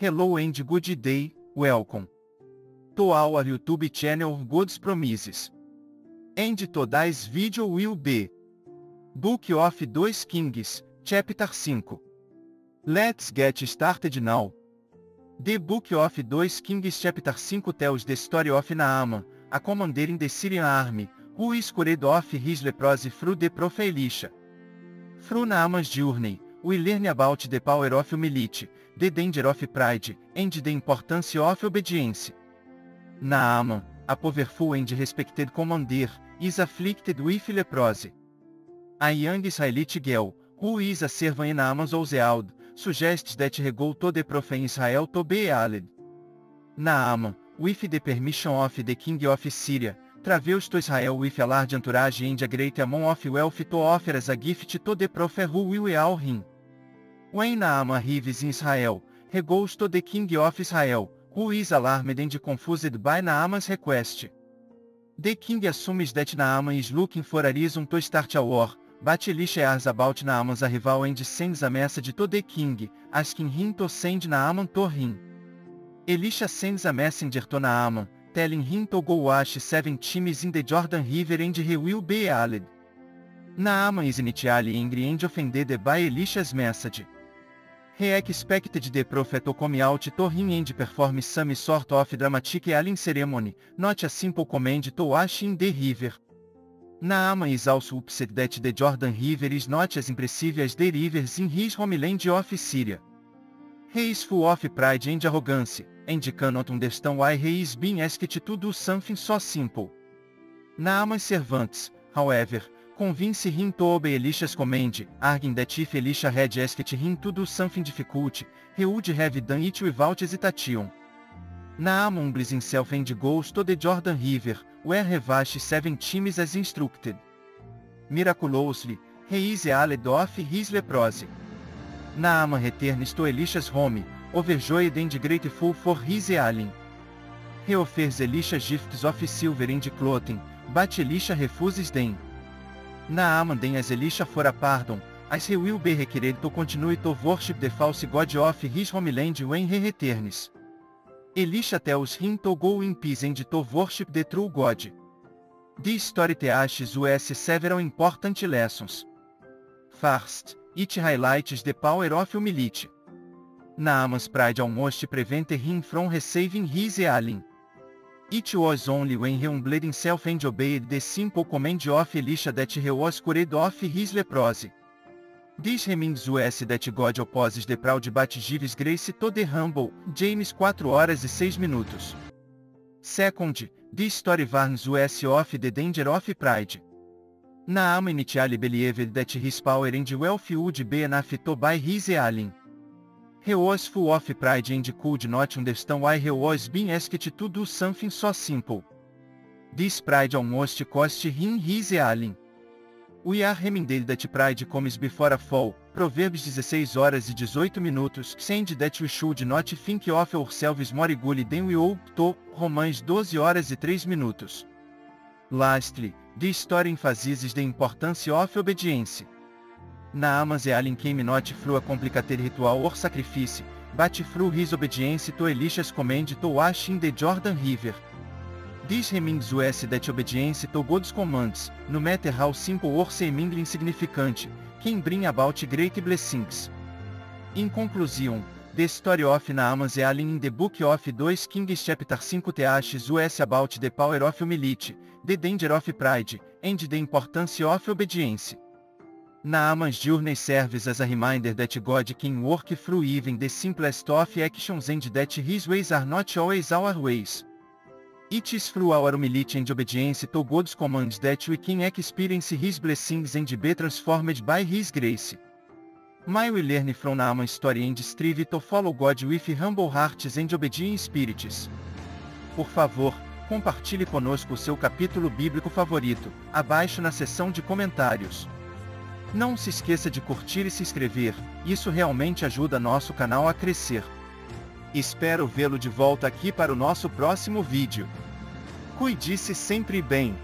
Hello and good day, welcome. To our YouTube channel God's Promises. And today's video will be Book of 2 Kings, Chapter 5. Let's get started now. The Book of 2 Kings Chapter 5 tells the story of Naaman, a commander in the Syrian army, who is cured of his leprosy through the prophet Elisha. Through Naaman's journey, we learn about the power of humility, the danger of pride, and the importance of obedience. Naaman, a powerful and respected commander, is afflicted with leprosy. A young Israelite girl, who is a servant in Naaman's household, suggests that he go to the prophet Israel to be healed. Naaman, with the permission of the king of Syria, travels to Israel with a large entourage and a great amount of wealth to offer as a gift to the prophet who will him. When Naaman arrives in Israel, he goes to the king of Israel, who is alarmed and confused by Naaman's request. The king assumes that Naaman is looking for a reason to start a war, but Elisha hears about Naaman's arrival and sends a message to the king, asking him to send Naaman to him. Elisha sends a messenger to Naaman, telling him to go wash seven times in the Jordan River and he will be healed. Naaman is initially angry and offended by Elisha's message. He expected the prophet to come out to him and perform some sort of dramatic healing ceremony, not a simple command to wash in the river. Naaman is also upset that the Jordan River is not as impressive as the rivers in his homeland of Syria. He is full of pride and arrogance, and cannot understand why he is being asked to do something so simple. Naaman's servants, however, convince him to obey Elisha's command, arguing that if Elisha had asked him to do something difficult, he have done it without hesitation. Naaman humbles himself and goes to the Jordan River, where he washes seven times as instructed. Miraculously, he is healed of his leprosy. Naaman returns to Elisha's home, overjoyed and grateful for his healing. He Elisha gifts of silver and clothing, but Elisha refuses them. Naaman then as Elisha for a pardon, as he will be required to continue to worship the false god of his homeland when he returns. Elisha tells him to go in peace and to worship the true God. This story teaches us several important lessons. First, it highlights the power of humility. Naaman's pride almost prevented him from receiving his healing. It was only when he humbled himself and obeyed the simple command of Elisha that he was cured of his leprosy. This reminds us that God opposes the proud but gives grace to the humble, James 4 horas e 6 minutos. Second, this story warns us of the danger of pride. Naaman initially believed that his power and wealth would be enough to buy his healing. He was full of pride and could not understand why he was being asked to do something so simple. This pride almost cost him his healing. We are reminded that pride comes before a fall, Provérbios 16 horas e 18 minutos, saying that we should not think of ourselves more eagerly than we ought to, Romães 12 horas e 3 minutos. Lastly, this story emphasizes the importance of obedience. Naaman's healing came not through a complicated ritual or sacrifice, but through his obedience to Elisha's command to wash in the Jordan River. This reminds us that obedience to God's commands, no matter how simple or seemingly insignificant, can bring about great blessings. In conclusion, the story of Naaman's healing in the book of 2 Kings chapter 5 teaches us about the power of humility, the danger of pride, and the importance of obedience. Naaman's journey serves as a reminder that God can work through even the simplest of actions and that his ways are not always our ways. It is through our humility and obedience to God's commands that we can experience his blessings and be transformed by his grace. May we learn from Naaman's story and strive to follow God with humble hearts and obedient spirits. Por favor, compartilhe conosco o seu capítulo bíblico favorito, abaixo na seção de comentários. Não se esqueça de curtir e se inscrever, isso realmente ajuda nosso canal a crescer. Espero vê-lo de volta aqui para o nosso próximo vídeo. Cuide-se sempre bem.